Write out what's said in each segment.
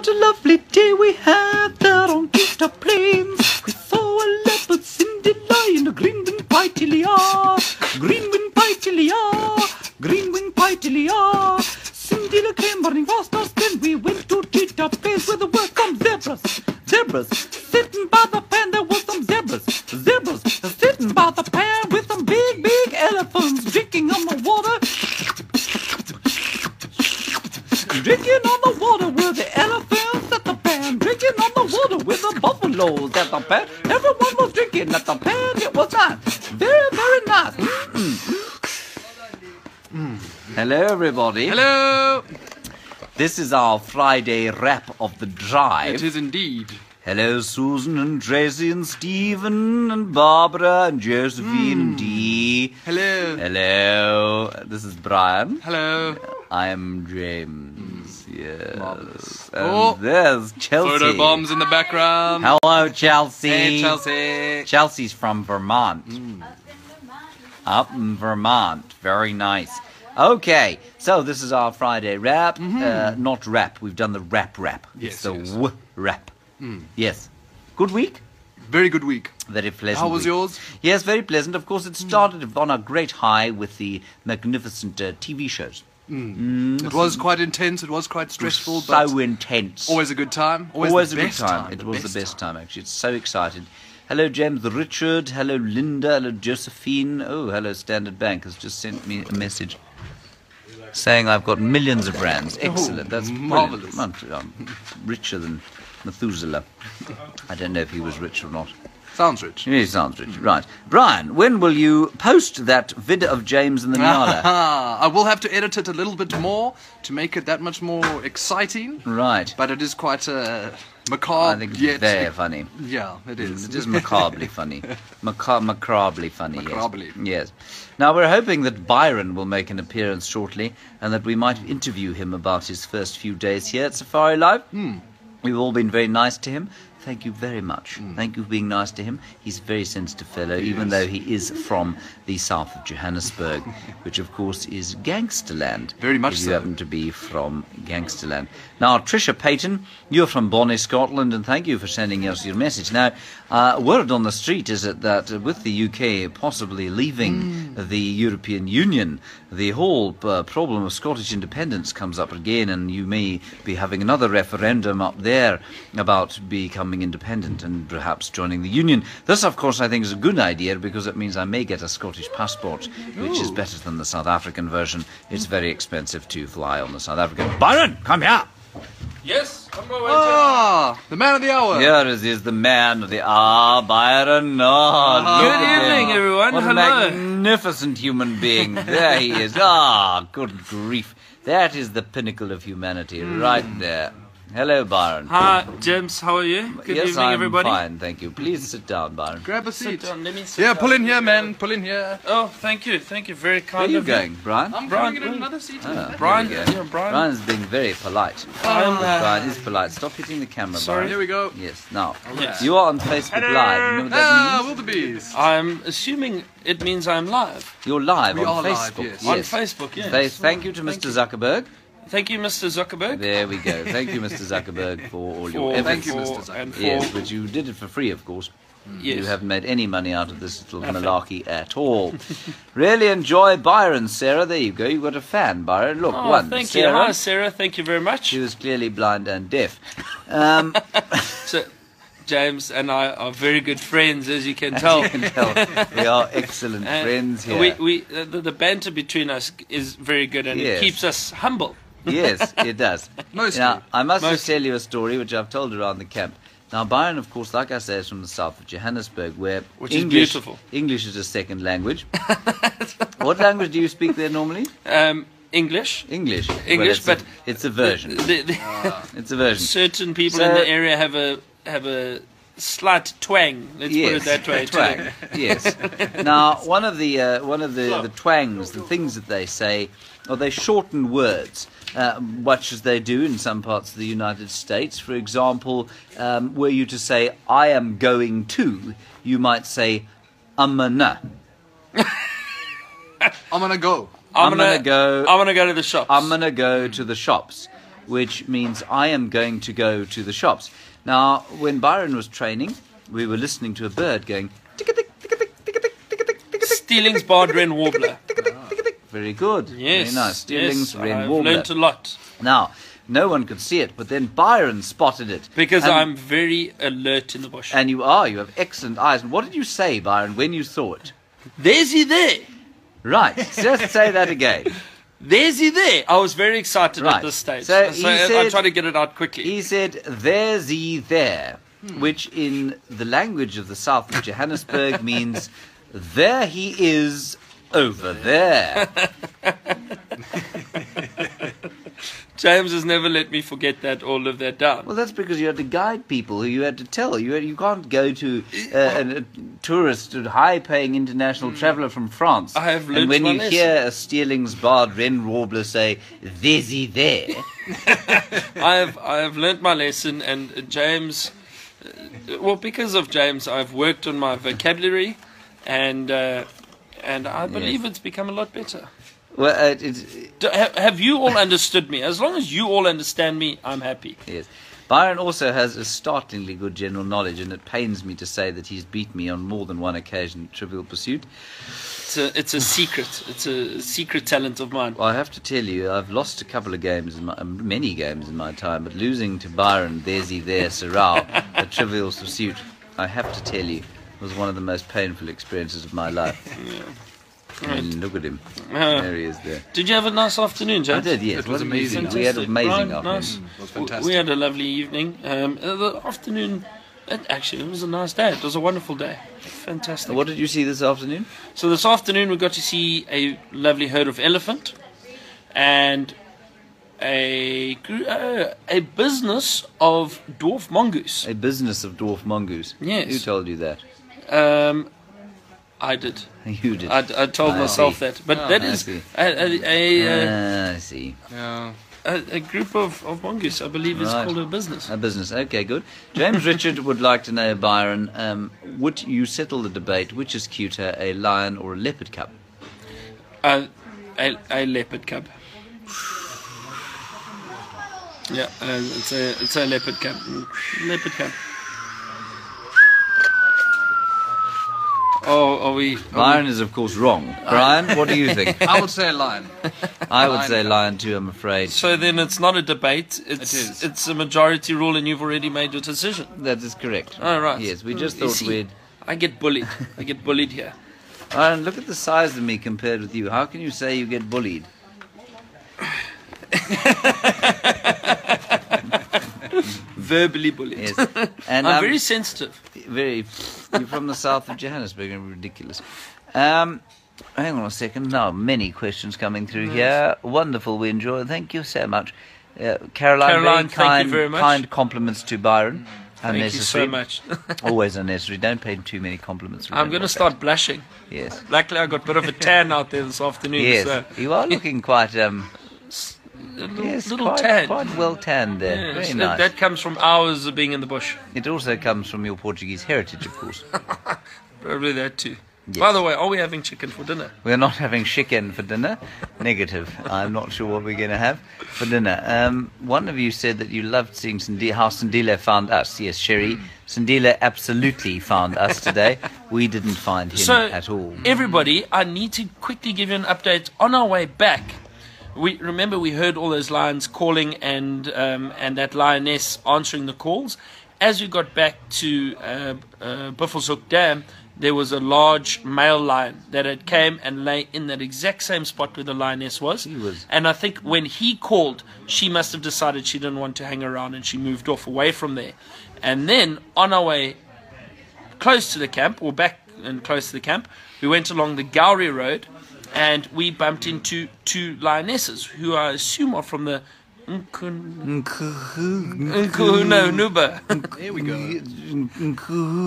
what a lovely day we had there on Keystone Plains. We saw a leopard Cindy lie in a green wing pytilia. Green wing pytilia. Green wing pytilia. Cindy came running fast then we went to Cheetah Plains where there were some zebras. Zebras buffaloes at the. Everyone was drinking at the pan. It was nice. Very, very nice. Mm. Hello, everybody. Hello! This is our Friday wrap of the drive. It is indeed. Hello, Susan and Tracy and Stephen and Barbara and Josephine and Dee. Hello. Hello. This is Bryan. Hello. I'm James. Yes. Marvelous. And Oh. there's Chelsea. Photo bombs in the background. Hello, Chelsea. Hey, Chelsea. Chelsea's from Vermont. Mm. Up in Vermont. Very nice. Okay, so this is our Friday wrap. Uh, not rap. We've done the rap rap. Mm-hmm. Yes, it's the yes. Mm. w rap. Yes. Good week. Very good week. Very pleasant. How was week. yours? Mm. Yes, very pleasant. Of course, it started on a great high with the magnificent uh, TV shows. Mm. It was quite intense. It was quite stressful, so but intense. always a good time. Always, Always the a good best time. It was the best time, actually. It's so excited. Hello, James Richard. Hello, Linda. Hello, Josephine. Oh, hello, Standard Bank has just sent me a message saying I've got millions of brands. Oh, Excellent. That's. I'm, I'm richer than Methuselah. I don't know if he was rich or not. Sounds rich. Sounds rich. Right. Bryan, when will you post that vid of James and the Nyala? I will have to edit it a little bit more to make it that much more exciting. right. But it is quite uh, macabre. I think it's yet. very funny. Yeah, it is. It is macabrely funny. Maca- macabrely funny, yes. Macabrely. Yes. Now, we're hoping that Byron will make an appearance shortly and that we might interview him about his first few days here at Safari Live. We've all been very nice to him. Thank you very much. Thank you for being nice to him. He's a very sensitive fellow, even though he is from the south of Johannesburg, which, of course, is gangsterland. Very much if you happen to be from Gangsterland. Now, Tricia Payton, you're from Bonnie, Scotland, and thank you for sending us your message. Now, uh, word on the street is that, that with the UK possibly leaving Hmm. the European Union, the whole uh, problem of Scottish independence comes up again, and you may be having another referendum up there about becoming independent and perhaps joining the Union. This, of course, I think is a good idea because it means I may get a Scottish passport, which is better than the South African version. It's very expensive to fly on the South African. Byron, come here! Yes, I'm going Ah, the man of the hour. Here is, is the man of the ah, Byron. Oh, Ah. Good at him. evening, everyone. What a Hello. magnificent human being. There he is. Ah, good grief. That is the pinnacle of humanity, right there. Hello, Byron. Hi, James. How are you? Good yes, evening, I'm everybody. fine, thank you. Please sit down, Byron. Grab a seat. Sit seat. down. Let me sit Yeah, down. pull in here, man. Pull in here. Oh, thank you. Thank you. Very kind Where are kind you of going, Bryan? I'm Bryan, going in Bryan. another seat. Ah, Bryan, there we go. yeah, Bryan. Bryan's being very polite. I'm, uh, Bryan is polite. Stop hitting the camera, Sorry. Here we go. Yes, now. Yes. You are on Facebook Live. You know what that Ah, means? wildebeest. I'm assuming it means I'm live You're live We on are live, Facebook. yes. on Facebook. Yes. Say thank you to Thank Mr. you. Thank you, Mr. Zuckerberg. There we go. Thank you, Mr. Zuckerberg, for all your efforts. Thank you, Mr. Zuckerberg. Yes, but you did it for free, of course. yes. You haven't made any money out of this little Nothing. malarkey at all. really enjoy Byron, Sarah. There you go. You've got a fan, Byron. Look, Oh, one. thank Sarah. you. Hi, Sarah. Thank you very much. She was clearly blind and deaf. Um, So, James and I are very good friends, as you can tell. you can tell we are excellent friends here. We, we, the, the banter between us is very good, and Yes. it keeps us humble. Yes, it does. Mostly. Now, I must just Mostly. tell you a story which I've told around the camp. Now, Byron, of course, like I say, is from the south of Johannesburg, where Which is English, beautiful. English is a second language. what language do you speak there normally? Um, English. English. Well, English, it's a- but it's a version. The- the- It's a version. certain people So- in the area have a have a slight twang. Let's put it that way. twang. yes. Now, one of the uh, one of the, the twangs, the things that they say, or they shorten words, uh, much as they do in some parts of the United States. For example, um, were you to say "I am going to," you might say "amana." I'm gonna go. I'm gonna go- I'm gonna go to the shops. I'm gonna go to the shops. which means I am going to go to the shops. Now, when Byron was training, we were listening to a bird going. "Tick-a-tick, tick-a-tick, tick-a-tick, tick-a-tick, tick-a-tick, Stierling's Barred Wren Warbler. tick-a-tick, tick-a-tick." Very good. Yes. Very nice. Stierling's yes, Wren I've Warbler. learnt a lot Now, no one could see it, but then Byron spotted it. because And- I'm very alert in the bush. And you are. You have excellent eyes. And what did you say, Byron, when you saw it? There's he there. Right. Just say that again. There's he there. I was very excited Right. at this stage. So So, said- tried to get it out quickly. He said, "There's he there," hmm. which in the language of the south of Johannesburg means, "There he is over there." James has never let me forget that or live that down. Well, that's because you had to guide people who you had to tell. You you can't go to uh, a, a tourist, a high-paying international traveller from France. I have learned and when you lesson. hear a Stierling's Barred Wren Warbler say, "There's he there," I have I have learnt my lesson, and uh, James, uh, well, because of James, I've worked on my vocabulary, and uh, and I believe it's become a lot better. Well, uh, it's, D- ha- have you all understood me? As long as you all understand me, I'm happy. Yes. Byron also has a startlingly good general knowledge, and it pains me to say that he's beat me on more than one occasion at Trivial Pursuit. It's a it's a secret. It's a secret talent of mine. Well, I have to tell you, I've lost a couple of games, in my, um, many games in my time, but losing to Byron, there's he there, Serrao, at Trivial Pursuit, I have to tell you, was one of the most painful experiences of my life. I mean, look at him. Uh, There he is there. did you have a nice afternoon, James? I did, yes. It was What did you amazing. think? We had an amazing Right, afternoon. nice. It was fantastic. We had a lovely evening. Um, uh, the afternoon, it, actually, it was a nice day. It was a wonderful day. Fantastic. What did you see this afternoon? So this afternoon we got to see a lovely herd of elephant and a uh, a business of dwarf mongoose. A business of dwarf mongoose. Yes. Who told you that? Um, I did. You did. I, I told I myself see. that. But Oh, that I is see. a, a, a, uh, Ah, I see. Yeah. a, a group of, of mongoose, I believe, is called a business. A business. Okay, good. James Richard would like to know, Byron, um, would you settle the debate which is cuter, a lion or a leopard cub? Uh, a, a leopard cub. Yeah, uh, it's a it's a leopard cub. Leopard cub. Oh, are we? Are Byron is, of course, wrong. Bryan, what do you think? I would say a lion. I would Lion say lion too, I'm afraid. so then it's not a debate. It's It is. it's a majority rule, and you've already made your decision. That is correct. Oh, right. Yes, we just thought see, we'd. I get bullied. I get bullied here. Byron, look at the size of me compared with you. How can you say you get bullied? Verbally bullied. Yes. And I'm um, very sensitive. very. You're from the south of Johannesburg, and ridiculous. Um, hang on a second. Now, many questions coming through here. Wonderful. We enjoy. Thank you so much, uh, Caroline. Caroline, very thank you kind, kind compliments to Byron. Thank you so much. Always unnecessary. Don't pay him too many compliments. I'm going to start blushing. Yes. Luckily, I got a bit of a tan out there this afternoon. Yes. So You are looking quite um. Little, Yes, little quite, tan. quite well tanned there. Yes, Very that- nice. That comes from hours of being in the bush. It also comes from your Portuguese heritage, of course. Probably that too. Yes. By the way, are we having chicken for dinner? We're not having chicken for dinner. Negative. I'm not sure what we're going to have for dinner. Um, one of you said that you loved seeing Sandi- how Sandile found us. Yes, Sherry. Sandile absolutely found us today. We didn't find him So, at all. everybody, I need to quickly give you an update. On our way back, we remember we heard all those lions calling and um, and that lioness answering the calls. As we got back to uh, uh, Buffelshoek Dam, there was a large male lion that had came and lay in that exact same spot where the lioness was. He was- And I think when he called, she must have decided she didn't want to hang around and she moved off away from there. And then on our way close to the camp, or back and close to the camp, we went along the Gowrie Road and we bumped into two lionesses who I assume are from the Nkun- Nkuhuna Nuba. Here we go.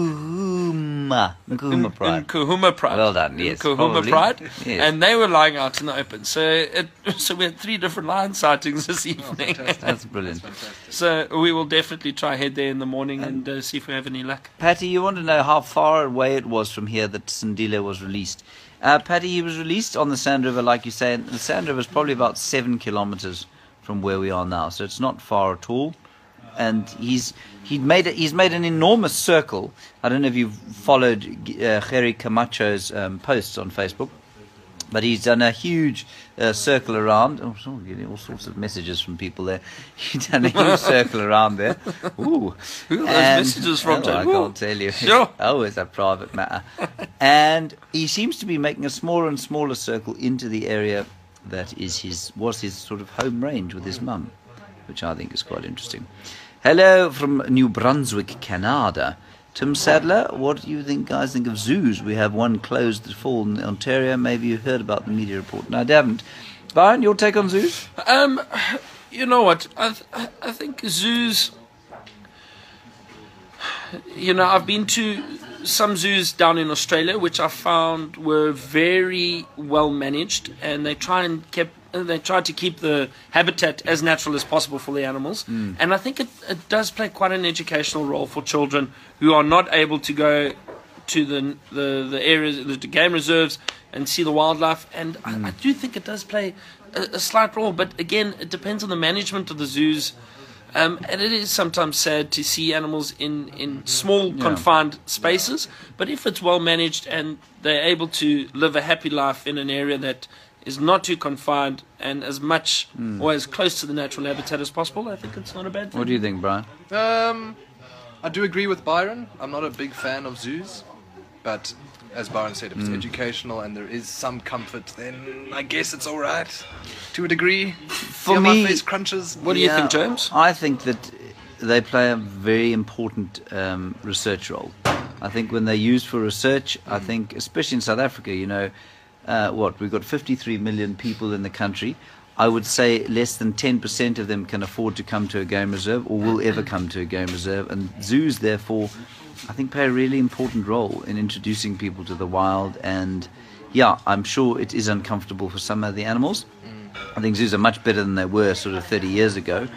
Nkuhuma. Nkuhuma Pride. Nkuhuma Pride. Well done, yes, Nkuhuma. Pride. Yes. And they were lying out in the open. So it, so we had three different lion sightings this evening. That's brilliant. so we will definitely try head there in the morning and uh, see if we have any luck. Patty, you want to know how far away it was from here that Sandile was released. Uh, Patty, he was released on the Sand River, like you say, and the Sand River is probably about seven kilometres from from where we are now, so it's not far at all. And he's he'd made a, he's made an enormous circle. I don't know if you've followed uh, Jerry Camacho's um, posts on Facebook, but he's done a huge uh, circle around. Oh, so I'm getting all sorts of messages from people there. He's done a huge circle around there. Ooh. Who are those And- messages from, Oh, I can't tell you. Sure. Oh, it's a private matter. and he seems to be making a smaller and smaller circle into the area that is his was his sort of home range with his mum, which I think is quite interesting. Hello from New Brunswick, Canada. Tim Sadler, what do you think, guys, think of zoos? We have one closed this fall in Ontario. Maybe you heard about the media report. No, I haven't. Byron, your take on zoos? Um, you know what? I th- I- I think zoos. You know, I've been to some zoos down in Australia, which I found were very well managed, and they try and keep they try to keep the habitat as natural as possible for the animals. And I think it, it does play quite an educational role for children who are not able to go to the the, the areas, the game reserves, and see the wildlife. And I, I do think it does play a, a slight role. But again, it depends on the management of the zoos. Um, and it is sometimes sad to see animals in, in small, confined spaces. But if it's well managed and they're able to live a happy life in an area that is not too confined and as much or as close to the natural habitat as possible, I think it's not a bad thing. What do you think, Bryan? Um, I do agree with Byron. I'm not a big fan of zoos, but as Byron said, if it's educational and there is some comfort, then I guess it's all right to a degree. For Feel me- my face crunches. What do you think, James? I think that they play a very important um, research role. I think when they're used for research, I think, especially in South Africa, you know, uh, what, we've got 53 million people in the country. I would say less than 10% of them can afford to come to a game reserve or will ever come to a game reserve. And zoos, therefore, I think play a really important role in introducing people to the wild. And yeah, I'm sure it is uncomfortable for some of the animals. I think zoos are much better than they were sort of 30 years ago.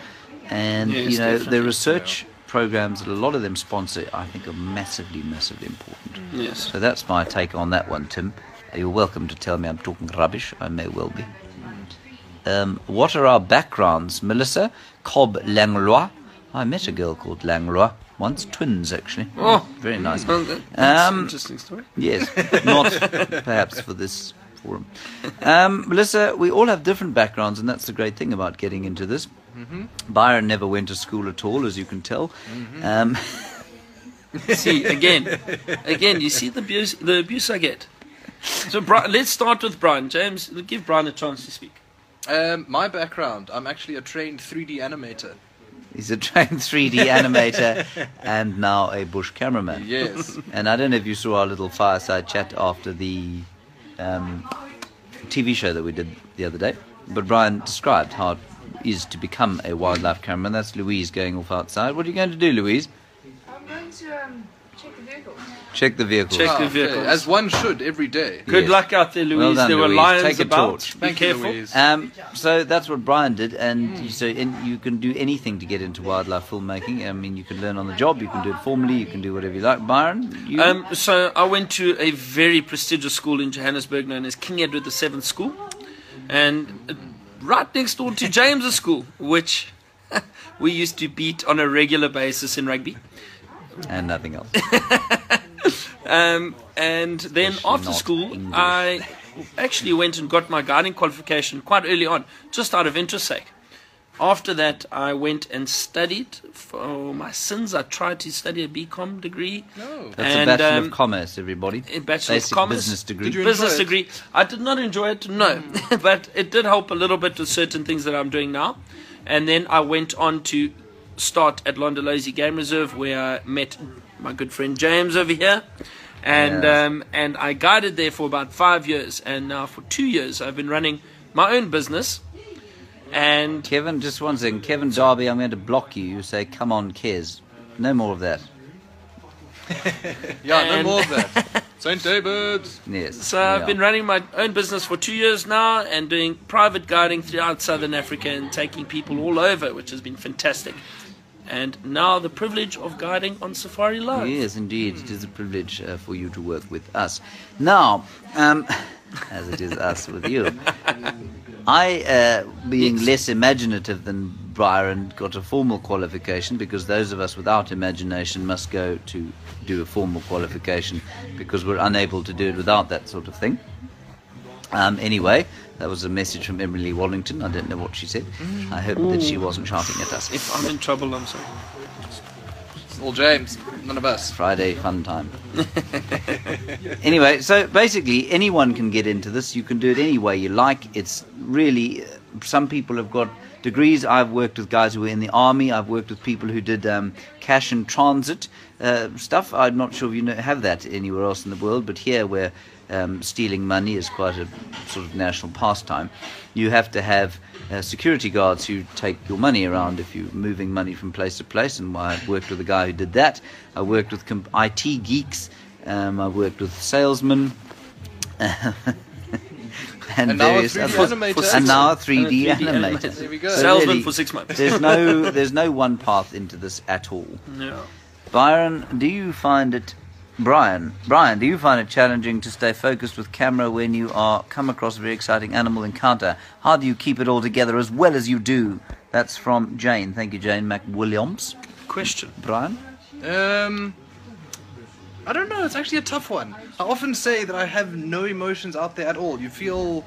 And, Yes, you know, the research programs that a lot of them sponsor, I think, are massively, massively important. Yes. So that's my take on that one, Tim. You're welcome to tell me I'm talking rubbish. I may well be. Um, what are our backgrounds? Melissa Cobb Langlois. I met a girl called Langlois once, twins actually. Oh. very nice. Well, Um, interesting story. Yes, not perhaps for this forum. Um, Melissa, we all have different backgrounds, and that's the great thing about getting into this. Byron never went to school at all, as you can tell. Um, see again, again, you see the abuse, the abuse I get. So Bryan, let's start with Bryan. James, give Bryan a chance to speak. Um, my background, I'm actually a trained 3D animator. he's a trained 3D animator and now a bush cameraman. Yes. And I don't know if you saw our little fireside chat after the um, TV show that we did the other day. But Bryan described how it is to become a wildlife cameraman. That's Louise going off outside. What are you going to do, Louise? I'm going to um, check the vehicle. Check the vehicle. Check the Ah, okay, vehicles. As one should every day. Good Yes. luck out there, Louise. Well done, there were Louise. lions Take a about. torch. Be Thank you, careful. Louise. Um, so that's what Bryan did, and you, so and you can do anything to get into wildlife filmmaking. I mean, you can learn on the job, you can do it formally, you can do whatever you like. Byron, you, Um, so I went to a very prestigious school in Johannesburg known as King Edward VII School, and uh, right next door to James's school, which we used to beat on a regular basis in rugby. And nothing else. Um, and then Especially after school, English. I actually went and got my guiding qualification quite early on, just out of interest sake. After that, I went and studied for my sins. I tried to study a BCom degree. No. That's and, a Bachelor um, of Commerce, everybody. a Bachelor of Commerce. business degree. Did you business enjoy it? degree. I did not enjoy it, no, but it did help a little bit with certain things that I'm doing now. And then I went on to start at Londolozi Game Reserve, where I met my good friend James over here, and Yes. um, and I guided there for about five years, and now for two years I've been running my own business. And Kevin, just one second. Kevin Darby, I'm going to block you. You say, come on, Kez. No more of that. Yeah, And- no more of that. St. David's. Yes. So I've yeah. been running my own business for two years now and doing private guiding throughout Southern Africa and taking people all over, which has been fantastic. And now the privilege of guiding on Safari Live. Yes, indeed. It is a privilege uh, for you to work with us. Now, um, as it is us with you. I, uh, being Yes. less imaginative than Byron, got a formal qualification because those of us without imagination must go to do a formal qualification because we're unable to do it without that sort of thing. Um, anyway, that was a message from Emily Wallington. I don't know what she said. I hope that she wasn't shouting at us. If I'm in trouble, I'm sorry. It's all James, none of us. Friday fun time. anyway, so basically, anyone can get into this. You can do it any way you like. It's really, uh, some people have got degrees. I've worked with guys who were in the army. I've worked with people who did um, cash and transit uh, stuff. I'm not sure if you know, have that anywhere else in the world, but here where um, stealing money is quite a sort of national pastime, you have to have uh, security guards who take your money around if you're moving money from place to place. And I worked with a guy who did that. I worked with com- IT geeks. Um, I worked with salesmen. and, And now a various 3D others. animator. And now a 3D, And a 3D animator. animator. There we go. So Salesman really, for six months. there's no there's no one path into this at all. Yeah. Byron, do you find it Bryan, Bryan, do you find it challenging to stay focused with camera when you are come across a very exciting animal encounter? How do you keep it all together as well as you do? That's from Jane. Thank you, Jane McWilliams. Question. Bryan? Um, I don't know. It's actually a tough one. I often say that I have no emotions out there at all. You feel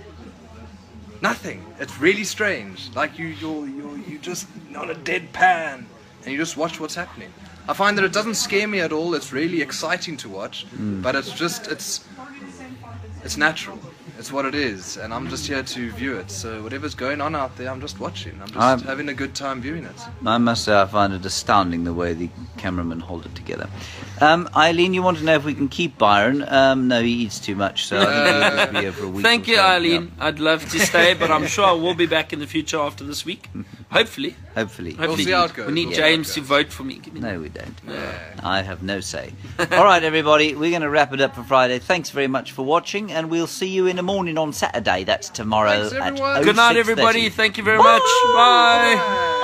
nothing. It's really strange. Like you, you're, you're, you just on a dead pan, and you just watch what's happening. I find that it doesn't scare me at all. It's really exciting to watch, but it's just it's it's natural. It's what it is, and I'm just here to view it. So whatever's going on out there, I'm just watching. I'm just I'm- having a good time viewing it. I must say, I find it astounding the way the cameramen hold it together. Um, Eileen, you want to know if we can keep Byron? Um, no, he eats too much, so I think he'll be here for a week. Thank or you, so. Eileen. I'd love to stay, but I'm sure I will be back in the future after this week. Hopefully. Yeah, hopefully. Hopefully. see how it goes. We need We'll see how it James to goes. vote for me. Give me No, we don't. Yeah. I have no say. All right, everybody, we're going to wrap it up for Friday. Thanks very much for watching, and we'll see you in the morning on Saturday. That's tomorrow Thanks, at everyone. Good night, 06:30. everybody. Oh Thank you very much. Bye. Bye.